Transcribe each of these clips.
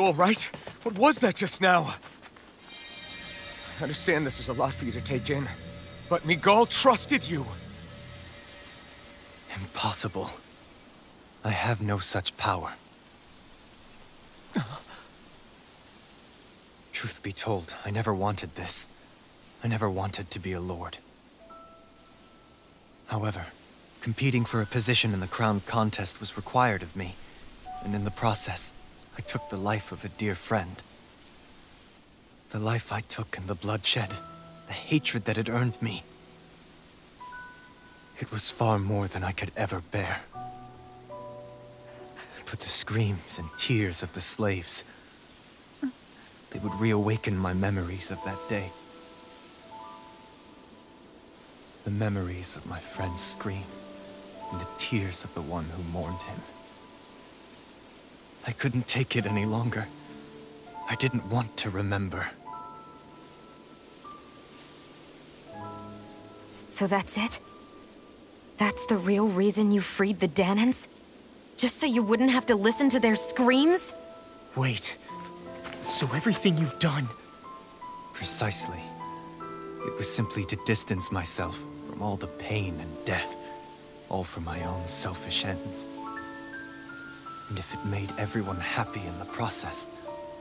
You alright? What was that just now? I understand this is a lot for you to take in, but Miguel trusted you. Impossible. I have no such power. Truth be told, I never wanted this. I never wanted to be a lord. However, competing for a position in the crown contest was required of me, and in the process, I took the life of a dear friend. The life I took in the bloodshed, the hatred that it earned me. It was far more than I could ever bear. But the screams and tears of the slaves, they would reawaken my memories of that day. The memories of my friend's scream, and the tears of the one who mourned him. I couldn't take it any longer. I didn't want to remember. So that's it? That's the real reason you freed the Dahnans? Just so you wouldn't have to listen to their screams? Wait. So everything you've done... Precisely. It was simply to distance myself from all the pain and death, all for my own selfish ends. And if it made everyone happy in the process,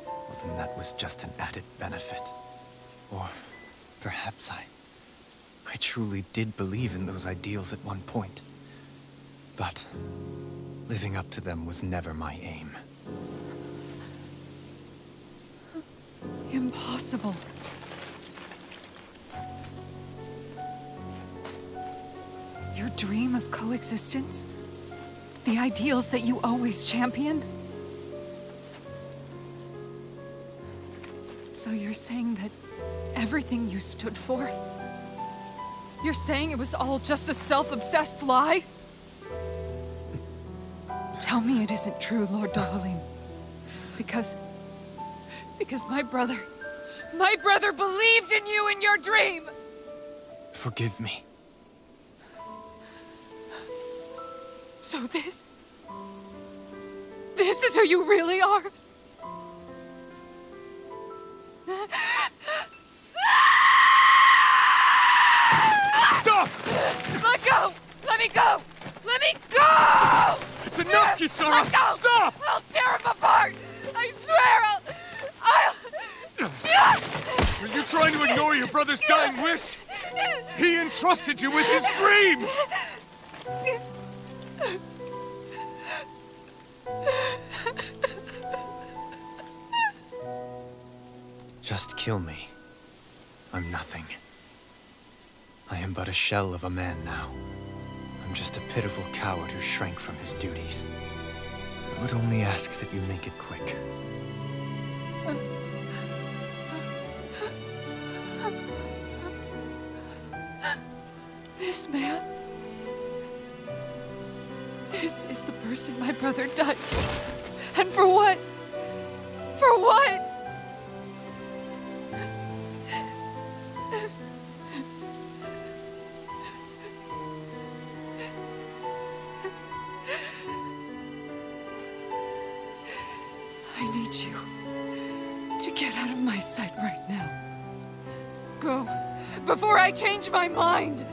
well then that was just an added benefit. Or perhaps I... I truly did believe in those ideals at one point. But living up to them was never my aim. Impossible. Your dream of coexistence? The ideals that you always championed? So you're saying that everything you stood for? You're saying it was all just a self-obsessed lie? Tell me it isn't true, Lord Dohalim. Because... Because my brother... My brother believed in you in your dream! Forgive me. So this... This is who you really are? Stop! Let go! Let me go! Let me go! It's enough, Kisara! Let go! Stop! I'll tear him apart! I swear I'll... I'll... Were you trying to ignore your brother's dying wish? He entrusted you with his dream! Just kill me. I'm nothing. I am but a shell of a man now. I'm just a pitiful coward who shrank from his duties. I would only ask that you make it quick. This man... This is the person my brother died for. And for what? For what? I need you to get out of my sight right now. Go, before I change my mind!